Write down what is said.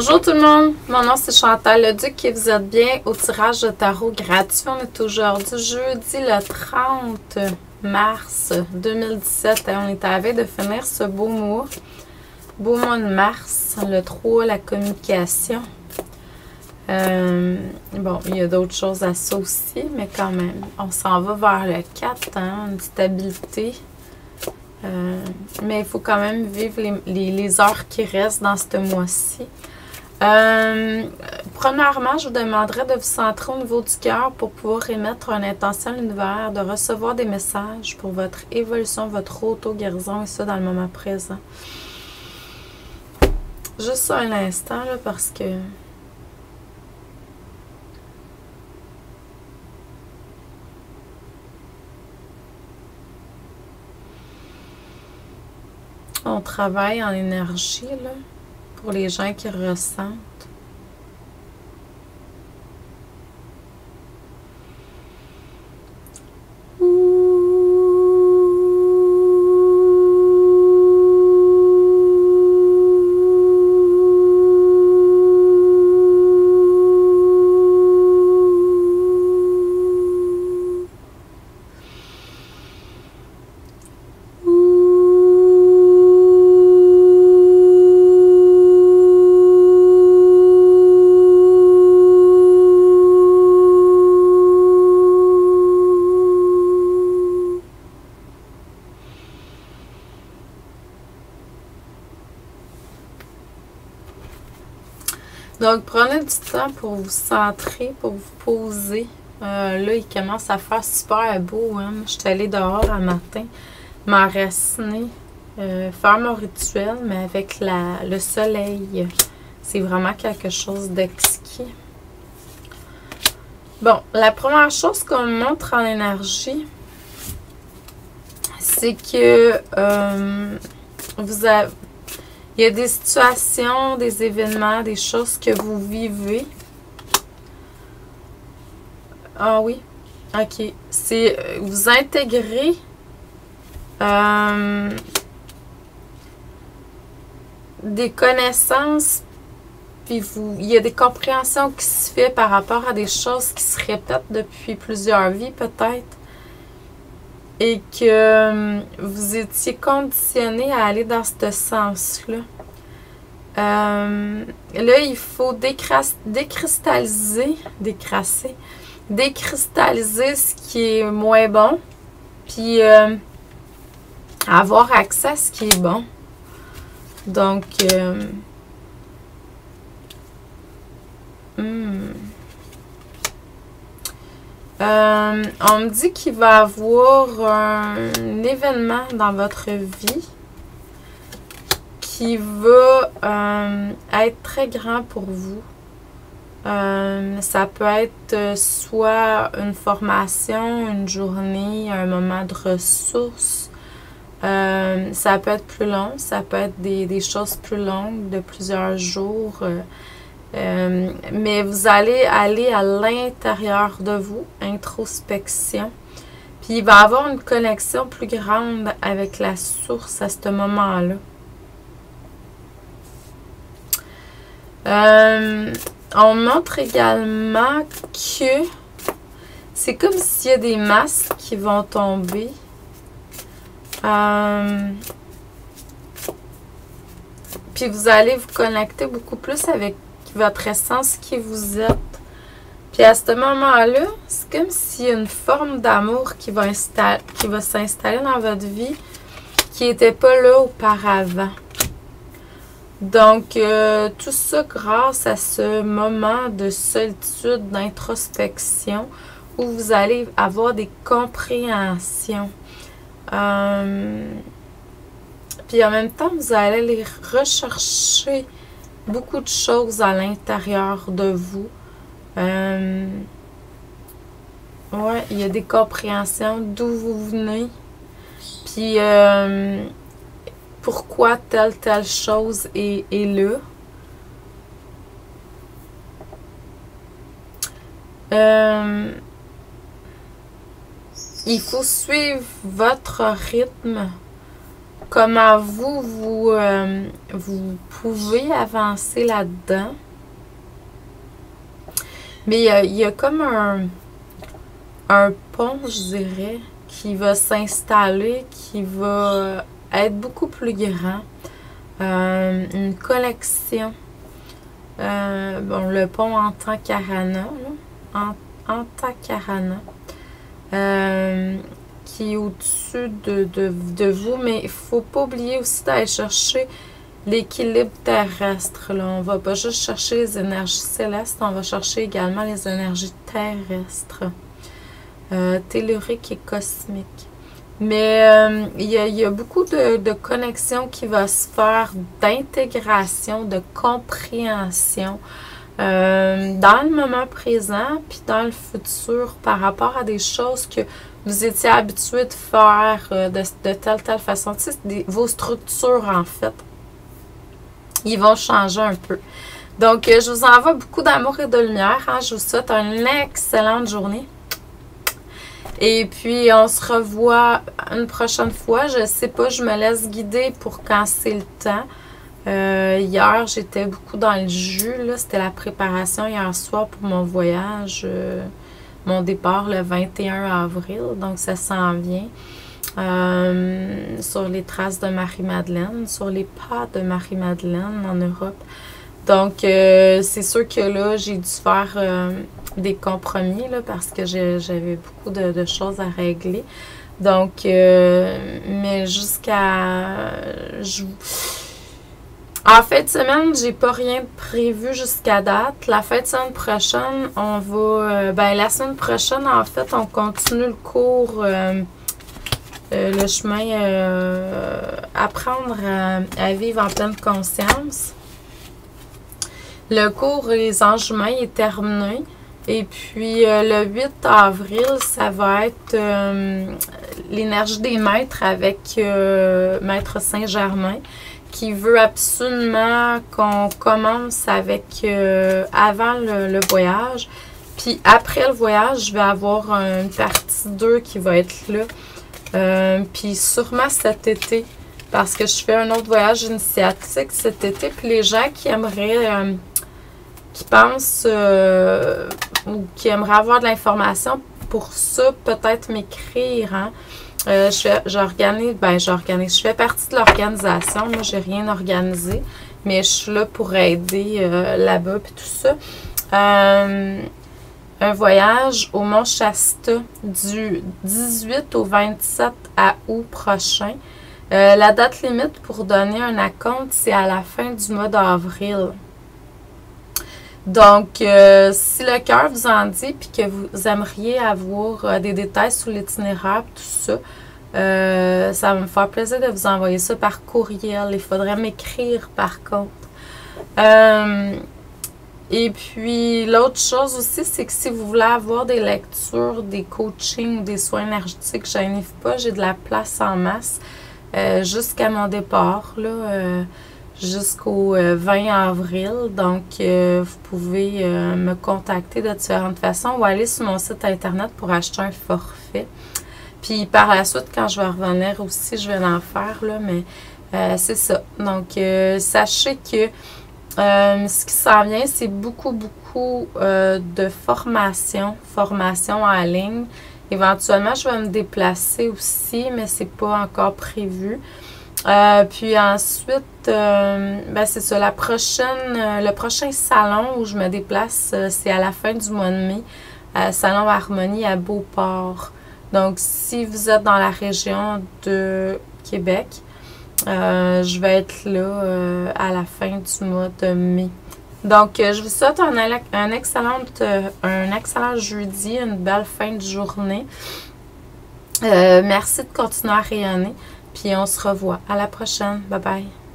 Bonjour tout le monde, mon nom c'est Chantal Leduc et vous êtes bien au tirage de tarot gratuit. On est aujourd'hui jeudi le 30 mars 2017 et on est à de finir ce beau mois. Beau mois de mars, le 3, la communication. Euh, bon, il y a d'autres choses à ça aussi, mais quand même, on s'en va vers le 4, hein, une stabilité. Euh, mais il faut quand même vivre les, heures qui restent dans ce mois-ci. Euh, premièrement, je vous demanderai de vous centrer au niveau du cœur pour pouvoir émettre une intention à l'univers, de recevoir des messages pour votre évolution, votre auto-guérison et ça dans le moment présent. Juste ça un instant, là, parce que on travaille en énergie là, pour les gens qui ressentent? Donc, prenez du temps pour vous centrer, pour vous poser. Euh, là, il commence à faire super beau. Hein? Je suis allée dehors un matin, m'enraciner, euh, faire mon rituel, mais avec le soleil. C'est vraiment quelque chose d'exquis. Bon, la première chose qu'on montre en énergie, c'est que euh, vous avez il y a des situations, des événements, des choses que vous vivez. Ah oui. OK. C'est euh, vous intégrez euh, des connaissances, puis vous, il y a des compréhensions qui se font par rapport à des choses qui se répètent depuis plusieurs vies, peut-être et que euh, vous étiez conditionné à aller dans ce sens-là. Euh, là, il faut décristalliser, décrasser, décristalliser ce qui est moins bon, puis euh, avoir accès à ce qui est bon. Donc, hmm. Euh, on me dit qu'il va y avoir un, événement dans votre vie qui va euh, être très grand pour vous. Euh, ça peut être soit une formation, une journée, un moment de ressources. ça peut être plus long, ça peut être des, des choses plus longues de plusieurs jours. Euh, mais vous allez aller à l'intérieur de vous, introspection. Puis il va avoir une connexion plus grande avec la source à ce moment-là. Euh, on montre également que c'est comme s'il y a des masques qui vont tomber. Euh, puis vous allez vous connecter beaucoup plus avec votre essence, qui vous êtes. Puis à ce moment-là, c'est comme s'il y a une forme d'amour qui va, s'installer dans votre vie qui n'était pas là auparavant. Donc, euh, tout ça grâce à ce moment de solitude, d'introspection, où vous allez avoir des compréhensions. Euh, puis en même temps, vous allez les rechercher beaucoup de choses à l'intérieur de vous. Euh, ouais, il y a des compréhensions d'où vous venez. Puis euh, pourquoi telle, telle chose est, est là. Euh, il faut suivre votre rythme comment vous, vous, euh, vous pouvez avancer là-dedans? Mais il y, a comme un, un pont, je dirais, qui va s'installer, qui va être beaucoup plus grand. Euh, une collection. Euh, bon, le pont Antakarana, Antakarana, euh, qui est au-dessus de, de, vous, mais il ne faut pas oublier aussi d'aller chercher l'équilibre terrestre. Là. On va pas juste chercher les énergies célestes, on va chercher également les énergies terrestres, euh, telluriques et cosmiques. Mais euh, il y, a beaucoup de, connexions qui vont se faire, d'intégration, de compréhension euh, dans le moment présent, puis dans le futur par rapport à des choses que vous étiez habitué de faire euh, de, de, telle telle façon. Tu sais, vos structures, en fait, ils vont changer un peu. Donc, je vous envoie beaucoup d'amour et de lumière. Hein. Je vous souhaite une excellente journée. Et puis, on se revoit une prochaine fois. Je sais pas, je me laisse guider pour quand c'est le temps. Euh, hier, j'étais beaucoup dans le jus. C'était la préparation hier soir pour mon voyage. Euh, mon départ le 21 avril. Donc, ça s'en vient. Euh, sur les traces de Marie-Madeleine, sur les pas de Marie-Madeleine en Europe. Donc, c'est sûr que là, j'ai dû faire des compromis parce que j'avais beaucoup de, choses à régler. Donc, euh, mais jusqu'à. En fin de semaine, j'ai pas rien prévu jusqu'à date. La fin de semaine prochaine, on va. Euh, ben, la semaine prochaine, en fait, on continue le cours. Euh, le chemin apprendre à, vivre en pleine conscience. Le cours Les anges est terminé. Et puis euh, le 8 avril, ça va être euh, l'énergie des maîtres avec euh, Maître Saint-Germain qui veut absolument qu'on commence avec avant le, voyage. Puis après le voyage, je vais avoir une partie 2 qui va être là. puis sûrement cet été, parce que je fais un autre voyage initiatique cet été. Puis les gens qui aimeraient qui pensent euh, ou qui aimeraient avoir de l'information pour ça, peut-être m'écrire. Hein. Euh, j'organise, ben j'organise, je fais partie de l'organisation. Moi, j'ai rien organisé, mais je suis là pour aider euh, là-bas et tout ça. un voyage au Mont Shasta du 18 au 27 à août prochain. la date limite pour donner un acompte, c'est à la fin du mois d'avril. Donc, euh, si le cœur vous en dit, puis que vous aimeriez avoir euh, des détails sur l'itinéraire, tout ça, euh, ça va me faire plaisir de vous envoyer ça par courriel. Il faudrait m'écrire par contre. et puis, l'autre chose aussi, c'est que si vous voulez avoir des lectures, des coachings, des soins énergétiques, je pas, j'ai de la place en masse jusqu'à mon départ. Là, jusqu'au 20 euh, avril. Donc, euh, vous pouvez euh, me contacter de différentes façons ou aller sur mon site internet pour acheter un forfait. Puis par la suite, quand je vais revenir aussi, je vais en faire, là, mais c'est ça. Donc, sachez que ce qui s'en vient, c'est beaucoup, beaucoup de formation, formation en ligne. Éventuellement, je vais me déplacer aussi, mais c'est pas encore prévu. Euh, puis ensuite, euh, ben c'est ça, la prochaine, euh, le prochain salon où je me déplace, c'est à la fin du mois de mai, Salon Harmonie à Beauport. Donc, si vous êtes dans la région de Québec, je vais être là à la fin du mois de mai. Donc, je vous souhaite un, excellent, un excellent jeudi, une belle fin de journée. merci de continuer à rayonner. Puis on se revoit. À la prochaine. Bye bye.